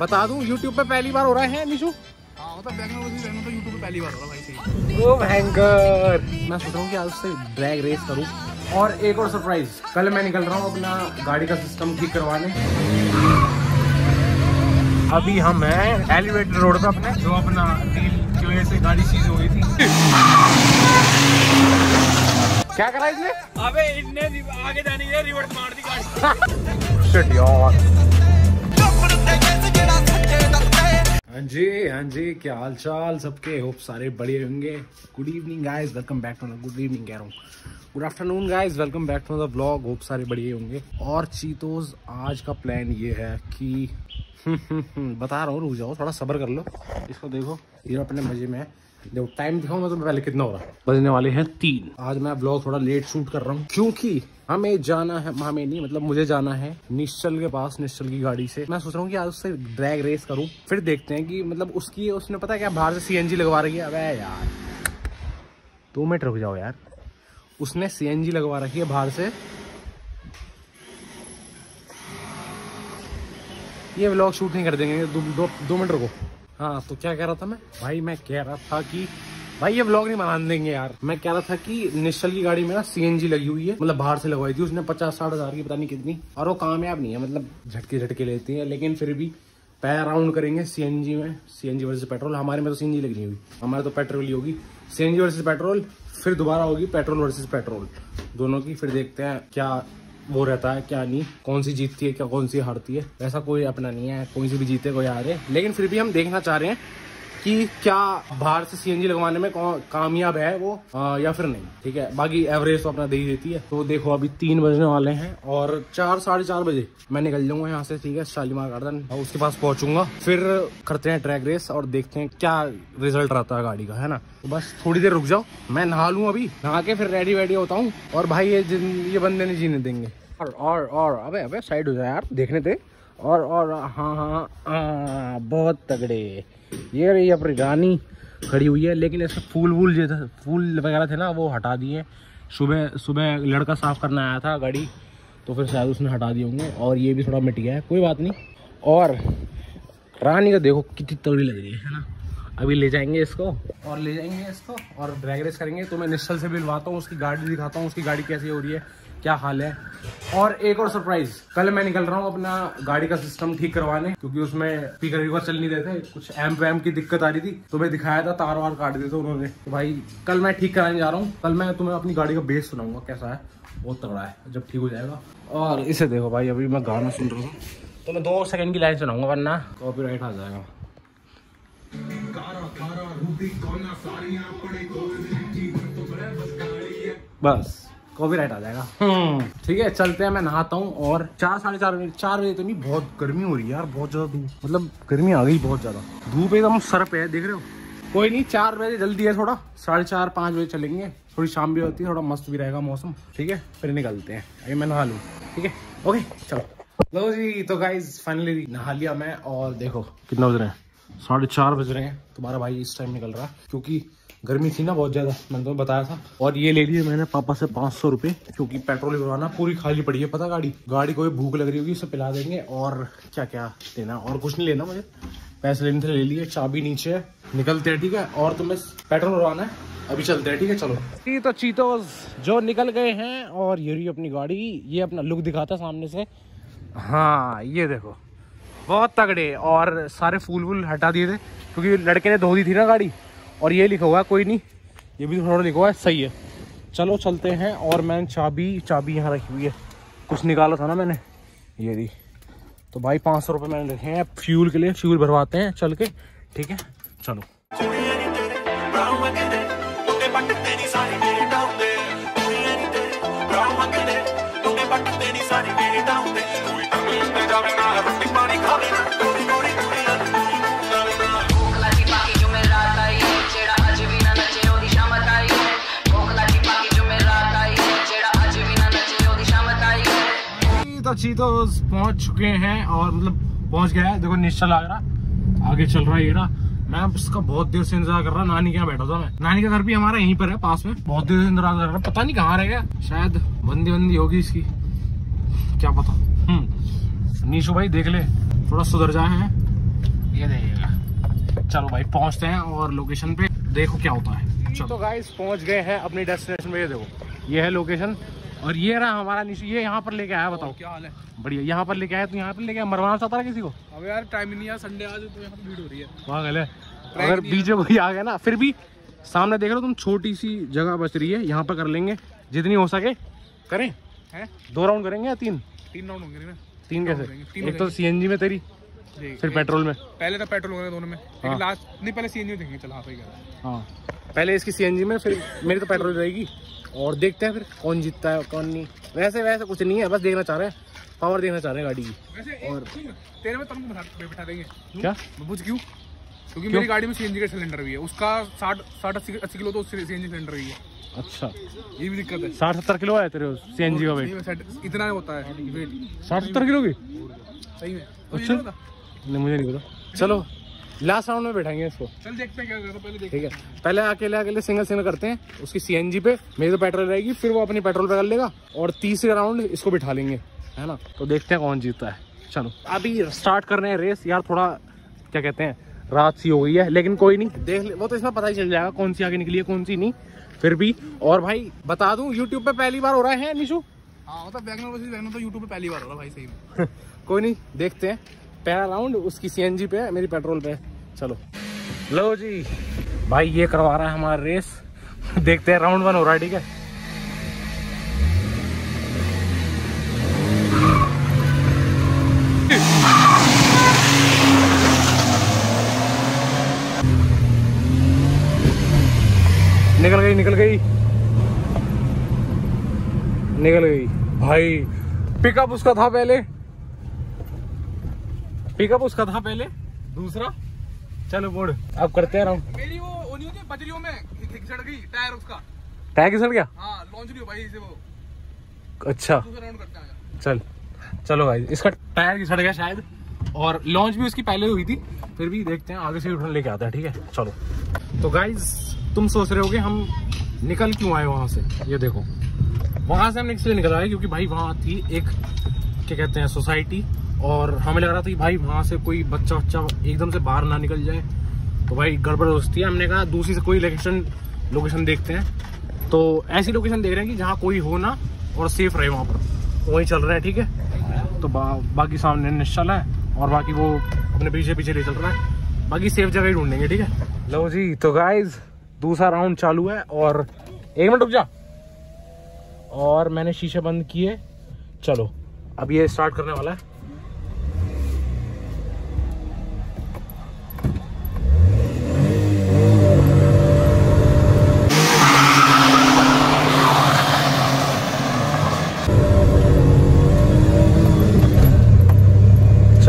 बता दूँ यूट्यूब पे पहली बार हो रहा है निशु? हाँ मतलब बैंगलोर में रहना तो पहली बार हो रहा भाई भयंकर। मैं सोच रहा हूँ कि आज उससे ड्रैग रेस करूँ। और एक और सरप्राइज़ कल मैं निकल रहा हूँ अपना गाड़ी का सिस्टम ठीक करवाने। अभी हम हैं एलिवेटर रोड पे अपने जो अपना डील की वजह से गाड़ी सीज हो गई थी। क्या करा इसने? अबे इनने आगे जाने के लिए रिवर्स मार दी गाड़ी। यार। हाँ जी हाँ जी, क्या हाल चाल सबके? होप सारे बढ़िया होंगे। Good evening guys welcome back to good evening कह रहा हूँ। Good afternoon guys welcome back to the blog hope सारे बढ़िया होंगे। और चीतोज आज का प्लान ये है कि बता रहा हूँ, रुक जाओ, थोड़ा सब्र कर लो। इसको देखो, ये अपने मज़े में है। देखो टाइम दिखाऊँगा तो पहले कितना हो रहा है। बजने वाले हैं तीन। आज मैं ब्लॉग थोड़ा लेट शूट कर रहा हूँ क्योंकि हमें जाना है हमें नहीं मतलब मुझे जाना है निश्चल के पास निश्चल की गाड़ी से। मैं सोच रहा हूँ कि आज उससे ड्रैग रेस करूँ फिर देखते हैं कि मतलब उसकी उसने पता है क्या बाहर से सीएनजी लगवा रही है। अबे यार दो मिनट रुक जाओ यार। उसने सीएनजी लगवा रखी है बाहर से। ये व्लॉग शूट नहीं कर देंगे दो, दो, दो मिनट रुको। हाँ तो क्या कह रहा था मैं? भाई, मैं कह रहा था कि, भाई, ये ब्लॉग नहीं बना देंगे यार। मैं कह रहा था कि निश्चल की गाड़ी में ना सीएनजी लगी हुई है मतलब बाहर से लगवाई थी उसने पचास साठ हज़ार की, पता नहीं कितनी, और वो कामयाब नहीं है मतलब झटके झटके लेती है, लेकिन फिर भी पैर राउंड करेंगे सीएनजी में। सीएनजी वर्सेस पेट्रोल हमारे में तो सीएनजी लगी हुई। हमारे तो पेट्रोल ही होगी। सीएनजी वर्सेस पेट्रोल फिर दोबारा होगी पेट्रोल वर्सेस पेट्रोल दोनों की फिर देखते हैं क्या वो रहता है क्या नहीं कौन सी जीतती है क्या कौन सी हारती है ऐसा कोई अपना नहीं है कोई सी भी जीते कोई हारे। लेकिन फिर भी हम देखना चाह रहे हैं कि क्या बाहर से सीएनजी लगवाने में कामयाब है वो आ, या फिर नहीं ठीक है? बाकी एवरेज तो अपना दे ही देती है। तो देखो अभी तीन बजने वाले हैं और चार साढ़े चार बजे मैं निकल जाऊँगा यहाँ से ठीक है? शालीमार गार्डन उसके पास पहुंचूँगा। फिर करते हैं ट्रैक रेस और देखते हैं क्या रिज़ल्ट रहता है गाड़ी का है ना? तो बस थोड़ी देर रुक जाओ मैं नहा लूँ अभी नहा के फिर रेडी वेडी होता हूँ और भाई ये ये बंदे नहीं जीने देंगे। और और और, अबे अबे साइड हो जाए यार, देखने थे और और हाँ हाँ हाँ बहुत तगड़े। ये रही अपनी रानी, खड़ी हुई है, लेकिन ऐसे फूल वूल जो था, फूल वगैरह थे ना, वो हटा दिए। सुबह सुबह लड़का साफ़ करना आया था गाड़ी तो फिर शायद उसने हटा दिए होंगे, और ये भी थोड़ा मिट गया है, कोई बात नहीं। और रानी का देखो कितनी तगड़ी लग रही है ना? अभी ले जाएँगे इसको, और ले जाएँगे इसको, और ड्रैग रेस करेंगे। तो मैं निश्चल से मिलवाता हूँ, उसकी गाड़ी दिखाता हूँ, उसकी गाड़ी कैसी हो रही है। क्या हाल है? और एक और सरप्राइज़ कल मैं निकल रहा हूँ अपना गाड़ी का सिस्टम ठीक करवाने, क्योंकि उसमें स्पीकर वीकर चल नहीं रहे थे, कुछ एम्प वैम्प की दिक्कत आ रही थी तो मैं दिखाया था, तार वार काट थे उन्होंने। तो भाई, कल मैं ठीक कराने जा रहा हूँ, कल मैं तुम्हें अपनी गाड़ी का बेस सुनाऊँगा, कैसा है? बहुत तगड़ा है, जब ठीक हो जाएगा। और इसे देखो भाई, अभी मैं गाना सुन रहा हूँ। तो मैं दो सेकंड की लाइन सुनाऊँगा, वरना कॉपीराइट आ जाएगा। बस। कॉपीराइट आ जाएगा। हम्म, ठीक है चलते हैं मैं नहाता हूँ और चार साढ़े चार बजे चार बजे तो नहीं बहुत गर्मी हो रही है यार बहुत ज़्यादा धूप। मतलब गर्मी आ गई बहुत ज़्यादा। धूप एकदम सर पे है देख रहे हो? कोई नहीं चार बजे जल्दी है थोड़ा साढ़े चार पाँच बजे चलेंगे। थोड़ी शाम भी होती है थोड़ा मस्त भी रहेगा मौसम। ठीक है फिर निकलते हैं। अभी मैं नहा लूँ। ठीक है? ओके चलो। लो जी तो गाइज़ फाइनली नहा लिया मैं और देखो कितना बज रहे हैं? साढ़े चार बज रहे हैं। तुम्हारा भाई इस टाइम निकल रहा है क्योंकि गर्मी थी ना बहुत ज़्यादा, मैंने तुम्हें बताया था। और ये ले लिए मैंने पापा से पाँच सौ रुपये क्योंकि पेट्रोल भरवाना, पूरी खाली पड़ी है, पता गाड़ी? गाड़ी को भी भूख लग रही होगी, उसे पिला देंगे, और क्या क्या देना, और कुछ नहीं लेना मुझे। पैसे लेने से ले लिए, चाबी नीचे है, निकलते हैं, ठीक है? और तुम्हें पेट्रोल भरवाना है, अभी चलते हैं, ठीक है? चलो। ये तो चीतोज जो निकल गए हैं, और ये अपनी गाड़ी, ये अपना लुक दिखाता सामने से। हाँ ये देखो। बहुत तगड़े और सारे फूल वूल हटा दिए थे, क्योंकि लड़के ने धो दी थी ना गाड़ी, और ये लिखा हुआ है, कोई नहीं, ये भी थोड़ा लिखा हुआ है, सही है। चलो चलते हैं, और मैंने चाबी चाबी यहाँ रखी हुई है। कुछ निकाला था ना मैंने, ये दी तो भाई पाँच सौ रुपये मैंने रखे हैं फ्यूल के लिए, फ्यूल भरवाते हैं, चल के, ठीक है, चलो। तो पहुँच चुके हैं और मतलब पहुँच गया है। देखो निश्चल आ रहा आगे चल रहा है ये रहा। मैं उसका बहुत देर से इंतज़ार कर रहा नानी के यहाँ बैठा था मैं। नानी का घर भी हमारा यहीं पर है पास में। बहुत देर से इंतज़ार कर रहा पता नहीं कहाँ रह गया। शायद बंदी बंदी होगी इसकी। क्या पता। हम्म। नीशू भाई देख ले। थोड़ा सुधर जाए हैं। ये देखिएगा चलो भाई पहुँचते हैं और लोकेशन पे देखो क्या होता है। चलो। तो गाइस पहुँच गए हैं अपनी डेस्टिनेशन पे। ये देखो। ये है लोकेशन और ये रहा हमारा निशु ये यहाँ पर लेके आया बताओ। क्या हाल है? बढ़िया यहाँ पर लेके आया तो यहाँ पर लेके आया मरवाना चाहता है किसी को? अब यार टाइम नहीं है संडे आज तो यहाँ भीड़ हो रही है। वहाँ गले अगर बीजे वही आ गया ना फिर भी सामने देख रहे हो तुम छोटी सी जगह बच रही है यहाँ पर कर लेंगे जितनी हो सके करें। हैं? दो राउंड करेंगे या तीन? तीन राउंड होंगे ना। तीन कैसे? तीन एक तो सीएनजी में तेरी फिर पेट्रोल में। पहले तो पेट्रोल होगा दोनों में हाँ। लास्ट नहीं पहले सीएनजी देखेंगे चल हाँ सही हाँ पहले इसकी सीएनजी में फिर मेरी तो पेट्रोल रहेगी। और देखते हैं फिर कौन जीतता है कौन नहीं। वैसे वैसे कुछ नहीं है बस देखना चाह रहे हैं। पावर देखना चाह रहे हैं गाड़ी की। सुन, तेरे में तुमको बैठा देंगे। क्या? पूछ क्यों? क्योंकि मेरी गाड़ी में सीएनजी का सिलेंडर भी है। उसका साठ साठ अस्सी अस्सी किलो तो सीएनजी सिलेंडर ही है। अच्छा। ये भी दिक्कत है। साठ सत्तर किलो है तेरे सीएनजी का वेट नहीं, वैसे इतना होता है। वेट साठ सत्तर किलो की? सही में तो अच्छा। नहीं मुझे नहीं पता। चलो। लास्ट राउंड में बैठाएँगे इसको। चल देखते हैं क्या करता पहले ठीक है। पहले अकेले अकेले सिंगल सिंगल करते हैं। उसकी सीएनजी पे मेरी तो पेट्रोल रहेगी फिर वो अपनी पेट्रोल पे कर लेगा और तीसरे राउंड इसको बिठा लेंगे है ना? तो देखते हैं कौन जीतता है। चलो। अभी स्टार्ट कर रहे हैं रेस यार थोड़ा क्या कहते हैं रात सी हो गई है लेकिन कोई नहीं। देख ले वो तो इसमें पता ही चल जाएगा कौन सी आगे निकली है कौन सी नहीं। फिर भी और भाई बता दूँ यूट्यूब पे पहली बार हो रहा है निशु? हाँ मतलब तो यूट्यूब पे पहली बार हो रहा है भाई सही में। कोई नहीं देखते हैं। पहला राउंड उसकी सीएनजी पे है मेरी पेट्रोल पे है। चलो। लो जी। भाई, ये करवा रहा है हमारा रेस देखते हैं राउंड वन हो रहा है, ठीक है? निकल गई निकल गई। निकल गई। भाई पिकअप उसका था पहले। पिकअप उसका था पहले, दूसरा। चलो बोर्ड। अब करते हैं राउंड मेरी वो नहीं होती बजरियों में घिसड़ गई टायर उसका। टायर किसर गया? हाँ लॉन्च नहीं हो पाई इसे वो। अच्छा। दूसरा राउंड करते चल। चलो भाई इसका टायर की सड़ गया शायद। और लॉन्च भी उसकी पहले हुई थी फिर भी देखते हैं आगे से उठने लेके आता है ठीक है? चलो। तो गाइज़ तुम सोच रहे होगे हम निकल क्यों आए वहाँ से? ये देखो। वहाँ से हम इसलिए निकल आए? क्योंकि भाई वहाँ थी एक क्या कहते हैं सोसाइटी और हमें लग रहा था कि भाई वहाँ से कोई बच्चा बच्चा एकदम से बाहर ना निकल जाए। तो भाई गड़बड़ दोस्ती है हमने कहा दूसरी से कोई लोकेशन लोकेशन देखते हैं। तो ऐसी लोकेशन देख रहे हैं कि जहाँ कोई हो ना और सेफ़ रहे वहाँ पर। वहीं चल रहा है ठीक है? तो बा, बाकी सामने निश्चल है और बाकी वो अपने पीछे पीछे ले चल रहा है। बाकी सेफ़ जगह ही ढूंढेंगे ठीक है? लो जी तो गाइज़ दूसरा राउंड चालू है और एक मिनट रुक जा। और मैंने शीशे बंद किए। चलो अब ये स्टार्ट करने वाला है।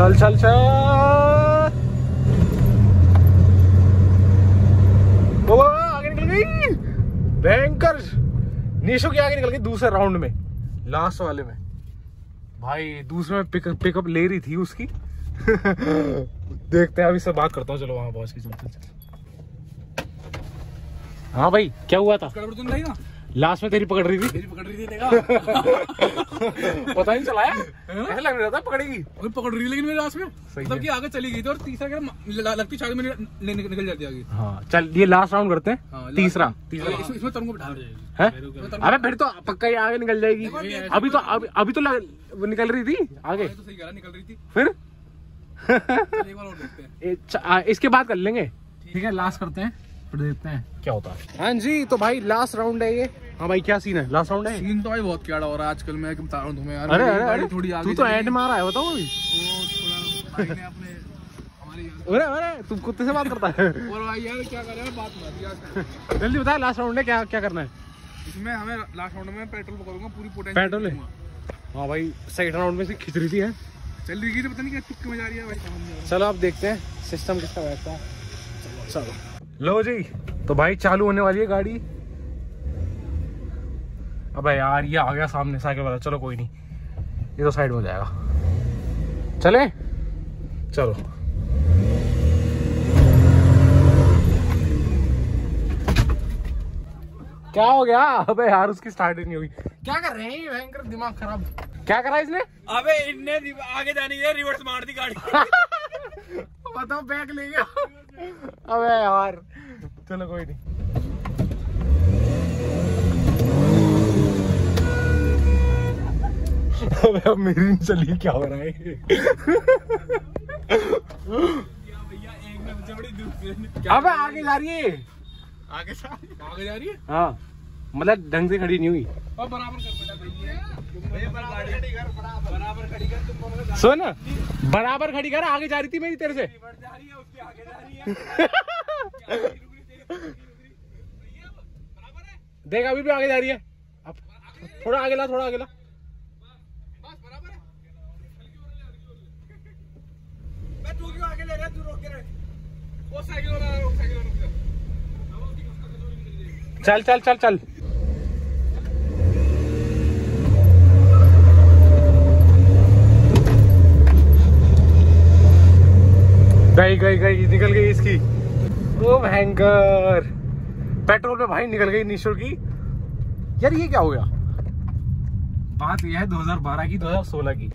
चल चल चल। वो, आगे निकल गई। भयंकर। निशु की आगे निकल गई दूसरे राउंड में लास्ट वाले में। भाई दूसरे में पिकअप पिकअप ले रही थी उसकी। देखते हैं अभी से बात करता हूँ। चलो वहाँ पहुँच के चलते हाँ भाई क्या हुआ था? गड़बड़ तो नहीं ना? लास्ट में तेरी पकड़ रही थी? मेरी पकड़ रही थी पता नहीं चलाया? ऐसा लग रहा था पकड़ेगी। अभी पकड़ रही लेकिन मेरे लास्ट में। मतलब कि आगे चली गई थी और तीसरा क्या लगती शायद मेरी निकल जाती आगे। हाँ चल ये लास्ट राउंड करते हैं। हाँ, तीसरा। तीसरा इसमें इसमें तुमको बिठा है अबे फिर तो पक्का ये आगे निकल जाएगी। अभी तो अभी, अभी तो वो निकल रही थी आगे। तो सही कह निकल रही थी। फिर? एक बार और देखते हैं। इसके बाद कर लेंगे। ठीक है लास्ट करते हैं। फिर देखते हैं। क्या होता है? हाँ जी तो भाई लास्ट राउंड है ये। हाँ भाई क्या सीन है? लास्ट राउंड है? सीन तो भाई बहुत क्याड़ा हो रहा है आजकल मैं बता रहा तुम्हें यार। अरे अरे अरे थोड़ी आगे तू तो एंड मारा है बताओ अभी। वो थोड़ा भाई ने अपने हमारी अरे अरे तू कुत्ते से बात करता है। और भाई यार क्या कर रहे हैं? बात बता दिया जल्दी बता लास्ट राउंड है क्या क्या करना है? इसमें हमें लास्ट राउंड में पेट्रोल पकड़ूँगा पूरी पोटेंशियल पेट्रोल है? हाँ भाई सेकंड राउंड में से खिंच रही थी है? चल रही थी पता नहीं क्या तुक्के में जा रही है भाई चलो अब देखते हैं सिस्टम किसका बैठता है। चलो। लो जी तो भाई चालू होने वाली है गाड़ी। अबे यार ये आ गया सामने साइकिल वाला चलो कोई नहीं। ये तो साइड में जाएगा। चले? चलो। क्या हो गया? अबे यार उसकी स्टार्ट ही नहीं हुई। क्या कर रहे हैं? भयंकर दिमाग खराब। क्या करा इसने? अबे इनने आगे जाने के लिए रिवर्स मार दी गाड़ी। बताओ बैग ले गया। अबे यार। चलो कोई नहीं। अबे अब मेरी चली क्या हो रहा है? अबे आगे जा रही है। आगे आगे जा रही है? हाँ मतलब ढंग से खड़ी नहीं हुई। और बराबर कर बेटा सुन, बराबर खड़ी कर, आगे जा रही थी मेरी तेरे से। देख, अभी भी आगे जा रही है। अब थोड़ा आगे ला, थोड़ा आगे ला। बस बराबर है मैं तू क्यों आगे ले रहा है तू रोक के रख वो साइकिल वाला वो साइकिल वाला रुक जा चल चल चल चल गई गई गई निकल गई इसकी। ओ भयंकर। पेट्रोल पे भाई निकल गई निशुल्क की। यार ये क्या हो गया? बात यह है 2012 की 2016 की।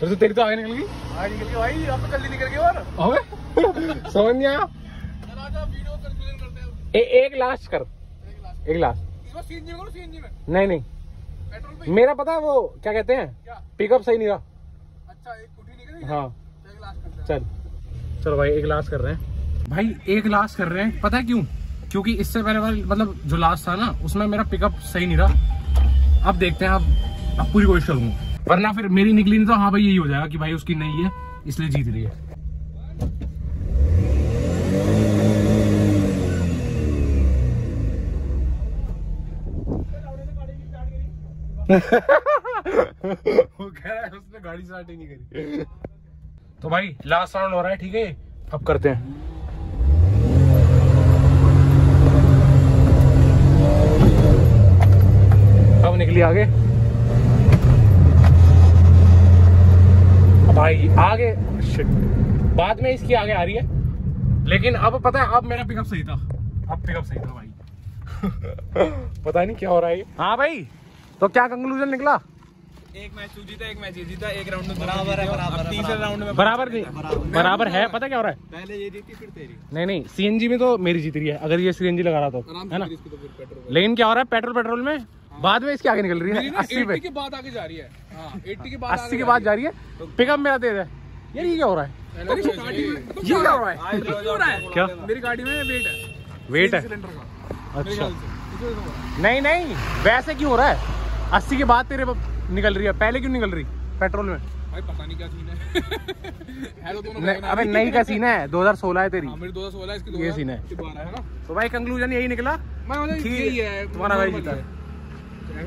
फिर तो तेरी तो आगे निकल गई। आज निकल गई भाई अब तो जल्दी निकल गई और। अबे समझ नहीं आया। हैं। ए, एक लास्ट कर। एक लास्ट नहीं नहीं। पेट्रोल मेरा पता है वो क्या कहते हैं? पिकअप सही नहीं रहा। अच्छा एक कुटी निकल। गई हाँ। तो हैं। चल। चलो भाई, एक लास्ट कर रहे हैं। भाई, एक लास्ट कर रहे हैं। पता है क्यों? क्योंकि इससे पहले वाले मतलब जो लास्ट था ना, उसमें मेरा पिकअप सही नहीं रहा। अब देखते हैं, अब अब पूरी कोशिश करूँगा। वरना फिर मेरी निकली नहीं तो हाँ भाई, यही हो जाएगा कि भाई उसकी नहीं है, इसलिए जीत रही है। वो कह रहा है, उसने गाड़ी स्टार्ट ही नहीं करी। तो भाई लास्ट राउंड हो रहा है ठीक है? अब करते हैं। अब निकली आगे। भाई आगे। Shit, बाद में इसकी आगे आ रही है। लेकिन अब पता है अब मेरा पिकअप सही था। अब पिकअप सही था भाई। पता नहीं क्या हो रहा है हाँ भाई तो क्या कंक्लूजन निकला? एक मैच तू जीता एक मैच जीता एक राउंड में बराबर है बराबर तीसरे राउंड में बराबर नहीं बराबर है। पता क्या हो रहा है? पहले ये जीती फिर तेरी। नहीं नहीं सीएनजी में तो मेरी जीत रही है अगर ये सीएनजी लगा रहा तो है ना? से तो लेकिन क्या हो रहा है पेट्रोल पेट्रोल में? बाद में इसकी आगे निकल रही है अस्सी पे। के बाद आगे जा रही है। हाँ 80 के बाद अस्सी के बाद जा रही है। पिकअप मेरा तेज है यार ये क्या हो रहा है? ये ये क्या हो रहा है? हो है? क्या? मेरी गाड़ी में वेट है। वेट है? सिलेंडर का। मेरे अच्छा से। तो हो है। नहीं नहीं वैसे क्यों हो रहा है? अस्सी के बाद तेरे निकल रही है। पहले क्यों निकल रही? पेट्रोल में। भाई पता नहीं क्या सीन है। है तो दोनों अबे नई का सीन है। 2016 है तेरी। हाँ मेरी 2016 है इसकी ये सीन है। 2012 है ना। तो भाई कंक्लूजन यही निकला? मतलब यही है। तुम्हारा भाई जीता। है। है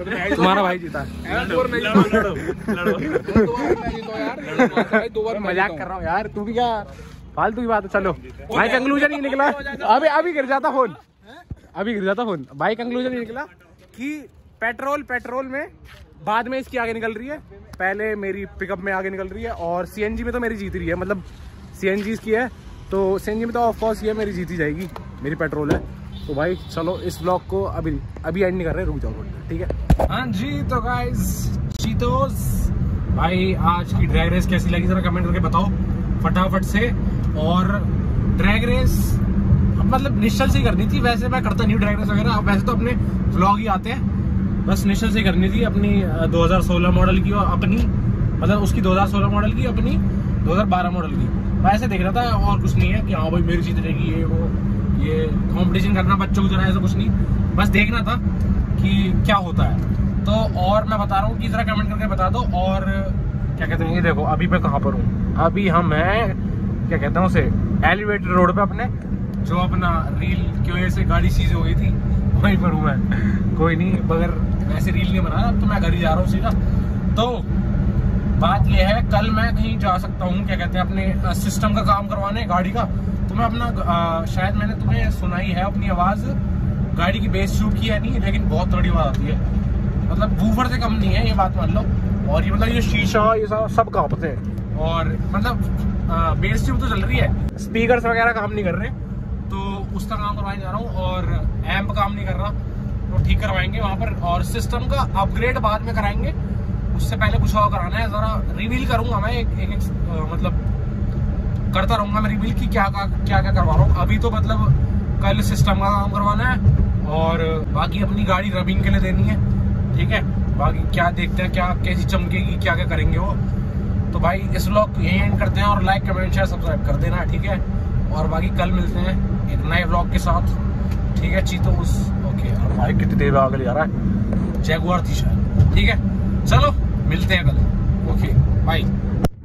है ही। तुम्हारा भाई जीता है हूँ। दो हूँ दो मज़ाक कर रहा हूँ। यार तू भी क्या फालतू की बात है? चलो। भाई कंक्लूजन ही निकला। अभी अभी गिर जाता फ़ोन। अभी गिर जाता फ़ोन। भाई कंक्लूजन ही निकला कि पेट्रोल पेट्रोल में बाद में इसकी आगे निकल रही है। पहले मेरी पिकअप में आगे निकल रही है और सीएनजी में तो मेरी जीत रही है। मतलब सीएनजी इसकी है तो सीएनजी में तो ऑफकोर्स ये मेरी जीती जाएगी। मेरी पेट्रोल है। तो भाई, चलो इस ब्लॉग को अभी अभी एंड नहीं कर रहे, रुक जाओ ठीक है? हाँ जी तो चीतोस भाई, आज की ड्रैग रेस कैसी लगी जरा कमेंट करके बताओ, फटाफट से। और ड्रैग रेस मतलब निश्चल से ही करनी थी। वैसे मैं करता नहीं ड्रैग रेस वगैरह। वैसे तो अपने ब्लॉग ही आते हैं। बस निश्चल से करनी थी अपनी अ, 2016 मॉडल की और अपनी मतलब उसकी 2016 मॉडल की अपनी 2012 मॉडल की। वैसे देख रहा था और कुछ नहीं है कि हाँ भाई मेरी जीत रहेगी ये वो ये कंपटीशन करना बच्चों को जरा ऐसा कुछ नहीं। बस देखना था कि क्या होता है। तो और मैं बता रहा हूँ कि जरा कमेंट करके बता दो और क्या कहते हैं ये देखो अभी मैं कहाँ पर हूँ? अभी हम हैं क्या कहते हैं उसे एलिवेटेड रोड पे अपने जो अपना रील की वजह से गाड़ी सीज हो गई थी वहीं पर हूँ मैं। कोई नहीं मगर वैसे रील नहीं बना तो मैं घर ही जा रहा हूँ सीधा। तो बात यह है कल मैं कहीं जा सकता हूँ क्या कहते हैं अपने सिस्टम का काम करवाने गाड़ी का। तो मैं अपना अ, शायद मैंने तुम्हें सुनाई है अपनी आवाज़। गाड़ी की बेस शूट की है नहीं लेकिन बहुत बड़ी आवाज़ आती है। मतलब वूफर से कम नहीं है ये बात मान लो। और ये मतलब ये शीशा ये सब सब कांपते हैं। और मतलब बेस ट्यूब तो चल रही है। स्पीकर्स वगैरह काम नहीं कर रहे तो उसका काम करवाने जा रहा हूँ और एम्प काम नहीं कर रहा। तो ठीक करवाएँगे वहाँ पर और सिस्टम का अपग्रेड बाद में कराएँगे। उससे पहले कुछ और कराना है जरा रिवील करूँगा मैं एक, एक, एक मतलब करता रहूँगा मैं रिवील की क्या क्या क्या क्या करवा रहा हूँ। अभी तो मतलब कल सिस्टम का काम करवाना है और बाकी अपनी गाड़ी रबिंग के लिए देनी है ठीक है? बाकी क्या देखते हैं क्या कैसी चमकेगी क्या क्या करेंगे वो। तो भाई इस व्लॉग को यही एंड करते हैं और लाइक कमेंट शेयर सब्सक्राइब कर देना ठीक है? और बाकी कल मिलते हैं एक नए ब्लॉग के साथ ठीक है? चीतो उस ओके यार, भाई कितनी देर आगे जा रहा है जैगुआर थी शायद। ठीक है, चलो, मिलते हैं कल। Okay bye